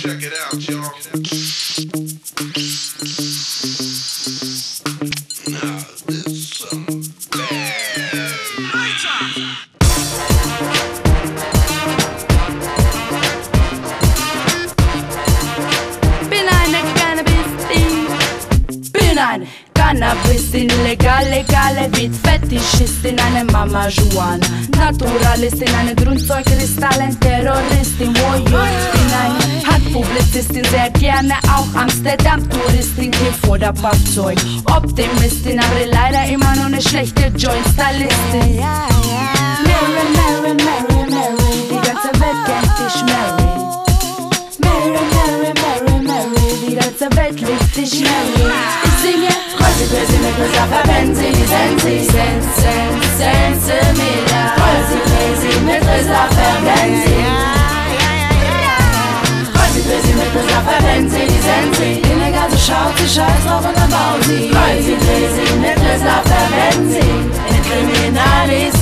Check it out, y'all. Now this some bad. Cannabis illegal, legale, vit fetișisti na ne mama juan Naturalisti na ne grunțoi cristale, teroristi, mojoi, spinani Handpublizistin, sehr gerne auch Amsterdam-Touristin, hier vor der Pappzeug, Optimistin, aber leider immer nur eine schlechte Joint-Stylistin. Mary, Mary, Mary, Mary, die ganze Welt kennt dich, Mary. Mary, Mary, Mary, Mary, die ganze Welt liebt dich, Mary. Ich singe Crazy, crazy, mit Rosa verwenden sie die Sensi, Sens, sie die Sensi. Illegal, so schaut sie scheiß drauf und dann baut sie. Crazy, mit Rosa verwenden sie. Entkriminalisiert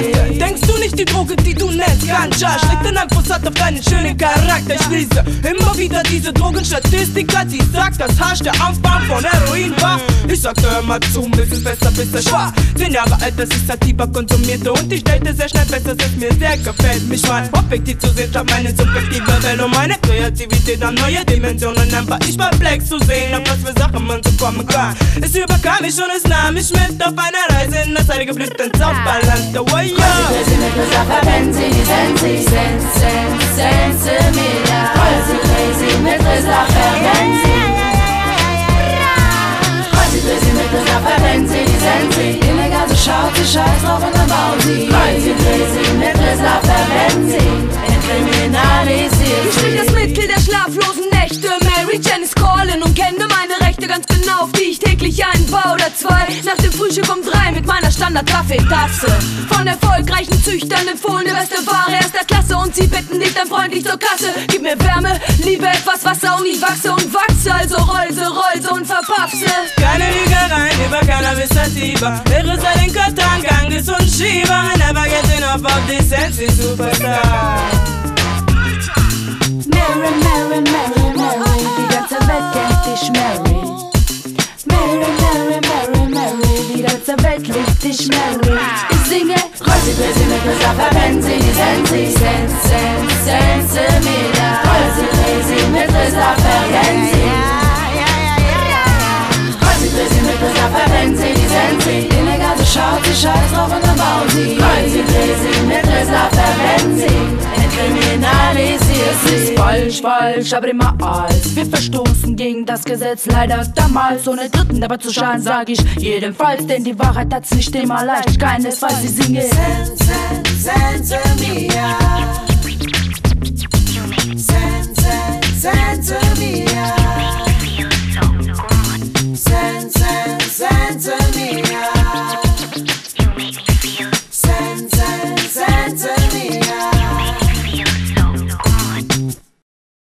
Die sie. Denkst du nicht die Droge, die du nennst Ganja Schlägt den Einfluss hat auf deinen schönen Charakter Ich lese immer wieder diese Drogenstatistiker Die sagt, dass Hasch der Anfang von Heroin war Ich sagte immer zu, es ist besser, bis er schwach Zehn Jahre alt, dass ich Sativa konsumierte Und ich stellte sehr schnell fest, dass es mir sehr gefällt Mich mal objektiv zu sehen, statt meine subjektive Welt Und meine Kreativität an neue Dimensionen Einfach ich war Flex zu sehen, auf was für Sachen man so kommen kann Es überkam mich und es nahm mich mit auf eine Reise in das heilige Blüten Zauberland Oh yeah Crazy mit Rosa verwenden sie die Sensi, Sens, Sens, Sense-Meter. Crazy, scheiß drauf und dann baut sie. Crazy mit Rosa verwenden sie. Entkriminalisiert Ich bin das Mittel der schlaflosen Nächte. Mary Jane ist calling und kenne meine Rechte ganz genau, auf die ich täglich einbaue oder zwei. Nach dem Frühstück um drei mit meiner Standard-Kaffeetasse. Von erfolgreichen Züchtern empfohlene beste Ware erster Klasse und sie bitten dich dann freundlich zur Kasse. Gib mir Wärme, Liebe, etwas Wasser und ich wachse und wachse. Also rollse, rollse und verpaffse. Keine Lügereien über Cannabis Sativa Irre sei den Katan, Shiva Never get enough of this sensi superstar Mary, Mary, Mary, Mary, die ganze Welt kennt dich, Mary. Mary, Mary, Mary, Mary, die ganze Welt liebt dich, Mary. Ich singe Crazy, crazy mit Rosa verwenden sie die Sensi, Sens, Sens, Sense-Meter. Crazy, scheiß drauf und dann baut sie. Crazy, crazy mit Rosa verwenden sie. Entkriminalisiert sie. ist falsch, falsch, aber immer als. Wir verstoßen gegen das Gesetz, leider damals. Ohne Dritten dabei zu schaden, sag ich jedenfalls. Denn die Wahrheit hat's nicht immer leicht. Keinesfalls, sie singe.